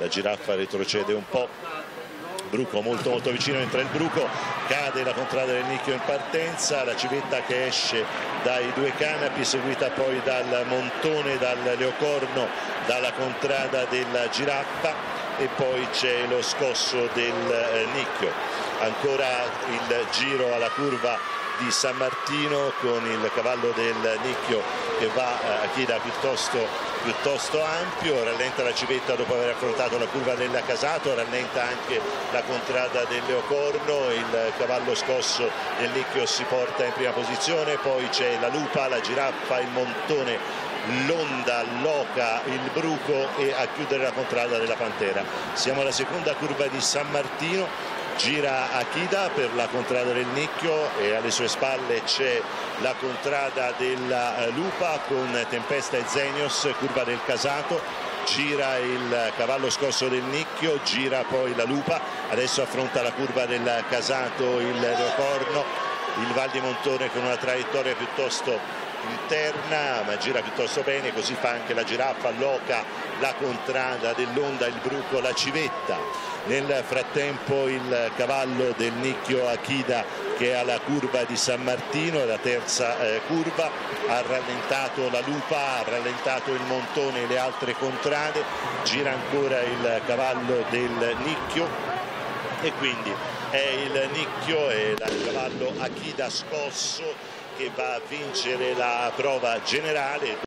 la giraffa retrocede un po' Bruco molto molto vicino entra il Bruco cade la contrada del Nicchio in partenza la civetta che esce dai due canapi seguita poi dal Montone dal Leocorno dalla contrada della Giraffa e poi c'è lo scosso del eh, Nicchio. Ancora il giro alla curva di San Martino con il cavallo del Nicchio che va eh, a Chida piuttosto, piuttosto ampio, rallenta la civetta dopo aver affrontato la curva del Casato, rallenta anche la contrada del Leocorno, il cavallo scosso del Nicchio si porta in prima posizione, poi c'è la Lupa, la Giraffa, il Montone l'Onda, l'Oca, il Bruco e a chiudere la contrada della Pantera. Siamo alla seconda curva di San Martino, gira Akida per la contrada del Nicchio e alle sue spalle c'è la contrada della eh, Lupa con Tempesta e Zenios, curva del Casato. Gira il cavallo scosso del Nicchio, gira poi la Lupa, adesso affronta la curva del Casato il Leocorno, il Val di Montone con una traiettoria piuttosto interna ma gira piuttosto bene così fa anche la giraffa l'oca la contrada dell'onda il bruco la civetta. Nel frattempo il cavallo del nicchio Akida che è alla curva di San Martino la terza eh, curva ha rallentato la lupa ha rallentato il montone e le altre contrade. Gira ancora il cavallo del nicchio. E quindi è il nicchio e il cavallo Akida scosso che va a vincere la prova generale